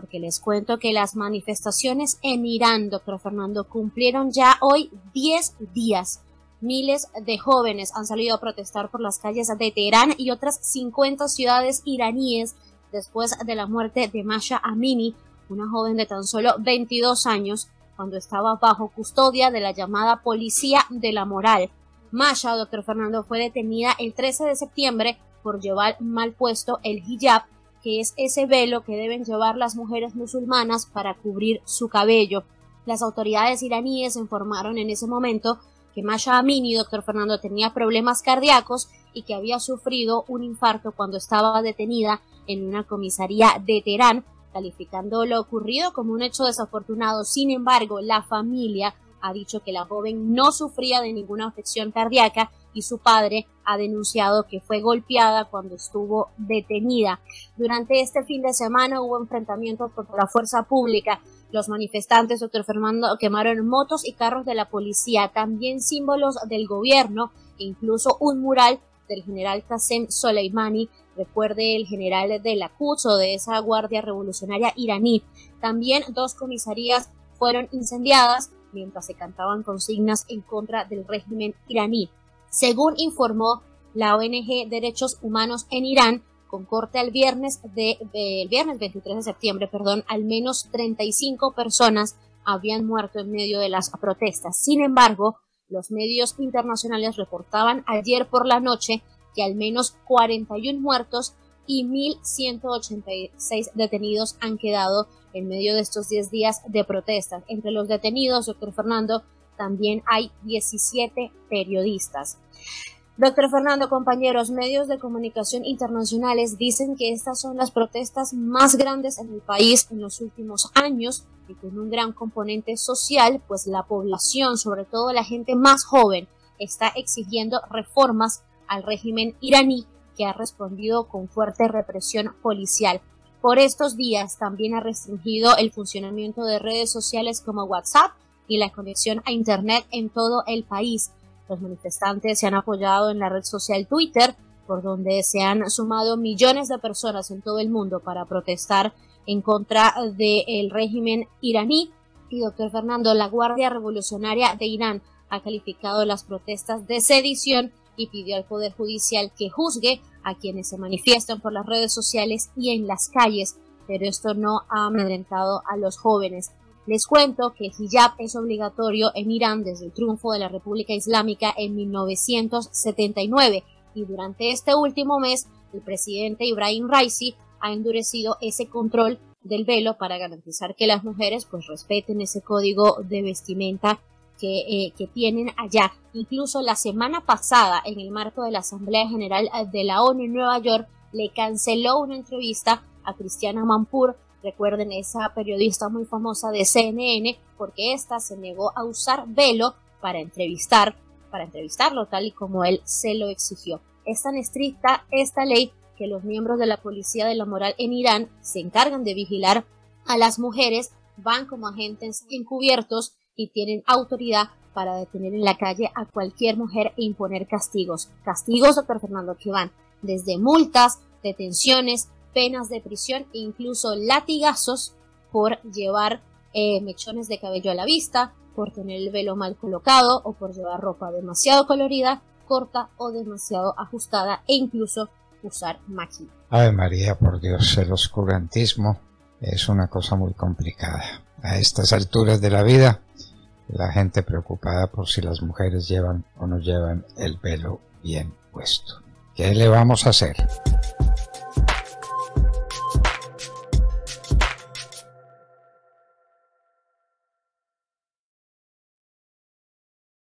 porque les cuento que las manifestaciones en Irán, doctor Fernando, cumplieron ya hoy 10 días. Miles de jóvenes han salido a protestar por las calles de Teherán y otras 50 ciudades iraníes después de la muerte de Masha Amini, una joven de tan solo 22 años, cuando estaba bajo custodia de la llamada Policía de la Moral. Masha, doctor Fernando, fue detenida el 13 de septiembre por llevar mal puesto el hijab, que es ese velo que deben llevar las mujeres musulmanas para cubrir su cabello. Las autoridades iraníes informaron en ese momento que Masha Amini, doctor Fernando, tenía problemas cardíacos y que había sufrido un infarto cuando estaba detenida en una comisaría de Teherán, calificando lo ocurrido como un hecho desafortunado. Sin embargo, la familia ha dicho que la joven no sufría de ninguna afección cardíaca y su padre ha denunciado que fue golpeada cuando estuvo detenida. Durante este fin de semana hubo enfrentamientos contra la fuerza pública. Los manifestantes, doctor Fernando, quemaron motos y carros de la policía, también símbolos del gobierno e incluso un mural del general Qasem Soleimani, recuerde el general de la Quds o de esa guardia revolucionaria iraní. También dos comisarías fueron incendiadas mientras se cantaban consignas en contra del régimen iraní. Según informó la ONG Derechos Humanos en Irán, con corte al viernes de, el viernes 23 de septiembre, perdón, al menos 35 personas habían muerto en medio de las protestas. Sin embargo, los medios internacionales reportaban ayer por la noche que al menos 41 muertos y 1.186 detenidos han quedado en medio de estos 10 días de protestas. Entre los detenidos, doctor Fernando, también hay 17 periodistas. Doctor Fernando, compañeros, medios de comunicación internacionales dicen que estas son las protestas más grandes en el país en los últimos años y con un gran componente social, pues la población, sobre todo la gente más joven, está exigiendo reformas al régimen iraní que ha respondido con fuerte represión policial. Por estos días también ha restringido el funcionamiento de redes sociales como WhatsApp y la conexión a Internet en todo el país. Los manifestantes se han apoyado en la red social Twitter, por donde se han sumado millones de personas en todo el mundo para protestar en contra del régimen iraní. Y doctor Fernando, la Guardia Revolucionaria de Irán ha calificado las protestas de sedición y pidió al Poder Judicial que juzgue a quienes se manifiestan por las redes sociales y en las calles, pero esto no ha amedrentado a los jóvenes. Les cuento que el hijab es obligatorio en Irán desde el triunfo de la República Islámica en 1979 y durante este último mes el presidente Ibrahim Raisi ha endurecido ese control del velo para garantizar que las mujeres pues respeten ese código de vestimenta que, eh, que, tienen allá. Incluso la semana pasada, en el marco de la Asamblea General de la ONU en Nueva York, le canceló una entrevista a Cristiana Mampur, Recuerden esa periodista muy famosa de CNN porque ésta se negó a usar velo para entrevistar, para entrevistarlo tal y como él se lo exigió. Es tan estricta esta ley que los miembros de la policía de la moral en Irán se encargan de vigilar a las mujeres, van como agentes encubiertos y tienen autoridad para detener en la calle a cualquier mujer e imponer castigos. Castigos, doctor Fernando, que van desde multas, detenciones, penas de prisión e incluso latigazos por llevar eh, mechones de cabello a la vista, por tener el velo mal colocado o por llevar ropa demasiado colorida, corta o demasiado ajustada e incluso usar maquillaje. Ave María, por Dios, el oscurantismo es una cosa muy complicada. A estas alturas de la vida, la gente preocupada por si las mujeres llevan o no llevan el velo bien puesto. ¿Qué le vamos a hacer?